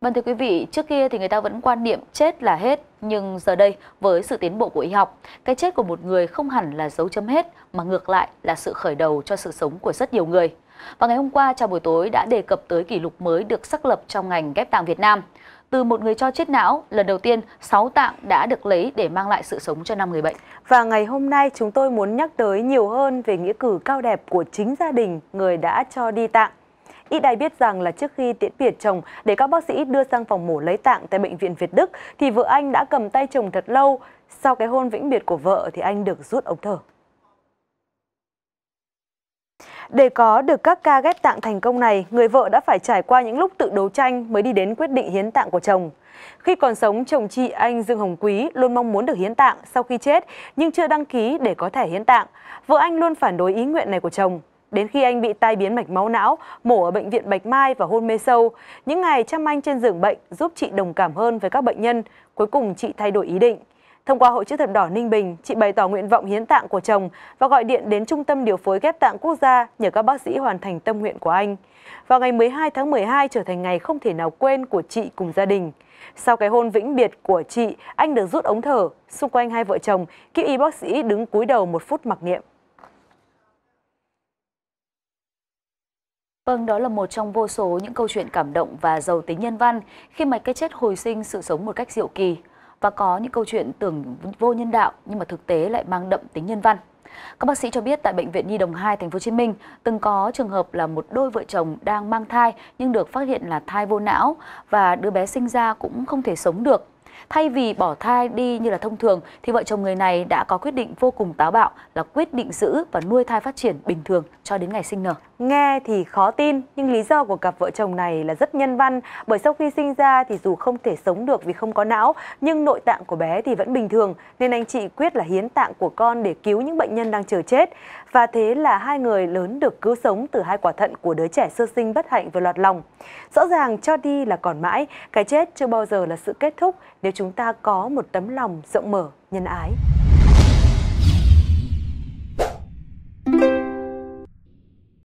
Vâng thưa quý vị, trước kia thì người ta vẫn quan niệm chết là hết, nhưng giờ đây với sự tiến bộ của y học, cái chết của một người không hẳn là dấu chấm hết mà ngược lại là sự khởi đầu cho sự sống của rất nhiều người. Và ngày hôm qua chào buổi tối đã đề cập tới kỷ lục mới được xác lập trong ngành ghép tạng Việt Nam. Từ một người cho chết não, lần đầu tiên 6 tạng đã được lấy để mang lại sự sống cho 5 người bệnh. Và ngày hôm nay chúng tôi muốn nhắc tới nhiều hơn về nghĩa cử cao đẹp của chính gia đình người đã cho đi tạng. Ít ai biết rằng là trước khi tiễn biệt chồng để các bác sĩ đưa sang phòng mổ lấy tạng tại bệnh viện Việt Đức thì vợ anh đã cầm tay chồng thật lâu. Sau cái hôn vĩnh biệt của vợ thì anh được rút ống thở. Để có được các ca ghép tạng thành công này, người vợ đã phải trải qua những lúc tự đấu tranh mới đi đến quyết định hiến tạng của chồng. Khi còn sống, chồng chị anh Dương Hồng Quý luôn mong muốn được hiến tạng sau khi chết nhưng chưa đăng ký để có thể hiến tạng. Vợ anh luôn phản đối ý nguyện này của chồng. Đến khi anh bị tai biến mạch máu não, mổ ở bệnh viện Bạch Mai và hôn mê sâu, những ngày chăm anh trên giường bệnh giúp chị đồng cảm hơn với các bệnh nhân, cuối cùng chị thay đổi ý định. Thông qua Hội chữ thập đỏ Ninh Bình, chị bày tỏ nguyện vọng hiến tạng của chồng và gọi điện đến Trung tâm điều phối ghép tạng quốc gia nhờ các bác sĩ hoàn thành tâm nguyện của anh. Vào ngày 12 tháng 12 trở thành ngày không thể nào quên của chị cùng gia đình. Sau cái hôn vĩnh biệt của chị, anh được rút ống thở. Xung quanh hai vợ chồng, các y bác sĩ đứng cúi đầu một phút mặc niệm. Vâng, đó là một trong vô số những câu chuyện cảm động và giàu tính nhân văn khi mà cái chết hồi sinh sự sống một cách diệu kỳ và có những câu chuyện tưởng vô nhân đạo nhưng mà thực tế lại mang đậm tính nhân văn. Các bác sĩ cho biết tại bệnh viện Nhi đồng 2 thành phố Hồ Chí Minh từng có trường hợp là một đôi vợ chồng đang mang thai nhưng được phát hiện là thai vô não và đứa bé sinh ra cũng không thể sống được. Thay vì bỏ thai đi như là thông thường thì vợ chồng người này đã có quyết định vô cùng táo bạo là quyết định giữ và nuôi thai phát triển bình thường cho đến ngày sinh nở. Nghe thì khó tin nhưng lý do của cặp vợ chồng này là rất nhân văn bởi sau khi sinh ra thì dù không thể sống được vì không có não nhưng nội tạng của bé thì vẫn bình thường nên anh chị quyết là hiến tạng của con để cứu những bệnh nhân đang chờ chết và thế là hai người lớn được cứu sống từ hai quả thận của đứa trẻ sơ sinh bất hạnh vừa lọt lòng. Rõ ràng cho đi là còn mãi, cái chết chưa bao giờ là sự kết thúc nếu nếu chúng ta có một tấm lòng rộng mở, nhân ái.